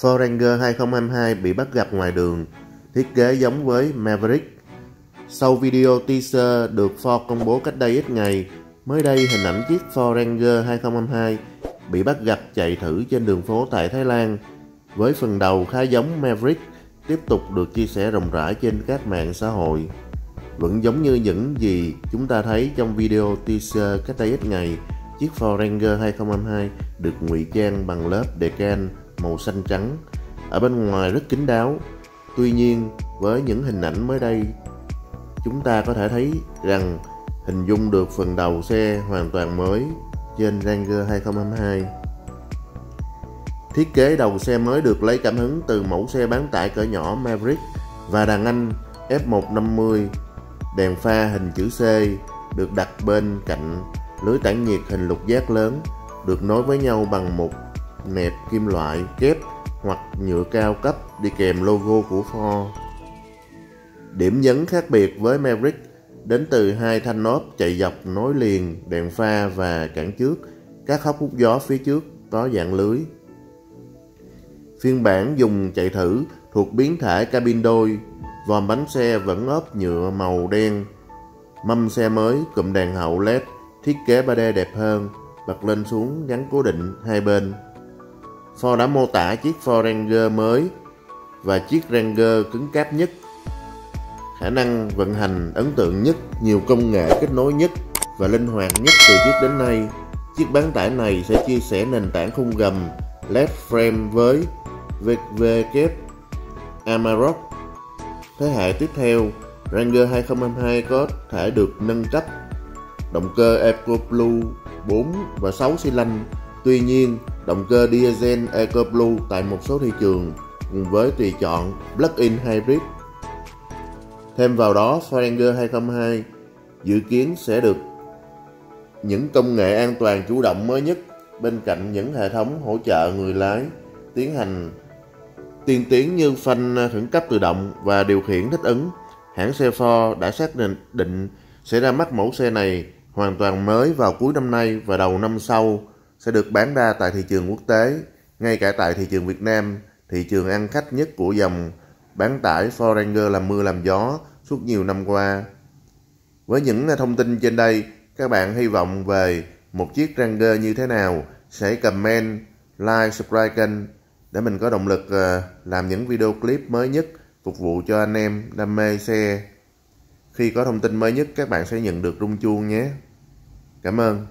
Ford Ranger 2022 bị bắt gặp ngoài đường, thiết kế giống với Maverick. Sau video teaser được Ford công bố cách đây ít ngày, mới đây hình ảnh chiếc Ford Ranger 2022 bị bắt gặp chạy thử trên đường phố tại Thái Lan với phần đầu khá giống Maverick tiếp tục được chia sẻ rộng rãi trên các mạng xã hội. Vẫn giống như những gì chúng ta thấy trong video teaser cách đây ít ngày, chiếc Ford Ranger 2022 được ngụy trang bằng lớp decal màu xanh trắng. Ở bên ngoài rất kín đáo. Tuy nhiên, với những hình ảnh mới đây, chúng ta có thể thấy rằng hình dung được phần đầu xe hoàn toàn mới trên Ranger 2022. Thiết kế đầu xe mới được lấy cảm hứng từ mẫu xe bán tải cỡ nhỏ Maverick và đàn anh F150 đèn pha hình chữ C được đặt bên cạnh lưới tản nhiệt hình lục giác lớn được nối với nhau bằng một nẹp kim loại kép hoặc nhựa cao cấp đi kèm logo của Ford. Điểm nhấn khác biệt với Maverick đến từ hai thanh nốt chạy dọc nối liền đèn pha và cản trước, các hốc hút gió phía trước có dạng lưới. Phiên bản dùng chạy thử thuộc biến thể cabin đôi, vòm bánh xe vẫn ốp nhựa màu đen. Mâm xe mới cụm đèn hậu LED thiết kế 3D đẹp hơn, bật lên xuống gắn cố định hai bên. Ford đã mô tả chiếc Ford Ranger mới và chiếc Ranger cứng cáp nhất, khả năng vận hành ấn tượng nhất, nhiều công nghệ kết nối nhất và linh hoạt nhất từ trước đến nay. Chiếc bán tải này sẽ chia sẻ nền tảng khung gầm LED frame với VW Amarok. Thế hệ tiếp theo, Ranger 2022 có thể được nâng cấp động cơ EcoBlue 4 và 6 xi lanh. Tuy nhiên, động cơ diesel EcoBlue tại một số thị trường cùng với tùy chọn plug-in hybrid. Thêm vào đó, Ranger 2022 dự kiến sẽ được những công nghệ an toàn chủ động mới nhất bên cạnh những hệ thống hỗ trợ người lái tiến hành tiên tiến như phanh khẩn cấp tự động và điều khiển thích ứng. Hãng xe Ford đã xác định sẽ ra mắt mẫu xe này hoàn toàn mới vào cuối năm nay và đầu năm sau sẽ được bán ra tại thị trường quốc tế, ngay cả tại thị trường Việt Nam, thị trường ăn khách nhất của dòng bán tải Ford Ranger làm mưa làm gió suốt nhiều năm qua. Với những thông tin trên đây, các bạn hy vọng về một chiếc Ranger như thế nào? sẽ comment, like, subscribe kênh để mình có động lực ờ, làm những video clip mới nhất phục vụ cho anh em đam mê xe. Khi có thông tin mới nhất các bạn sẽ nhận được rung chuông nhé. Cảm ơn.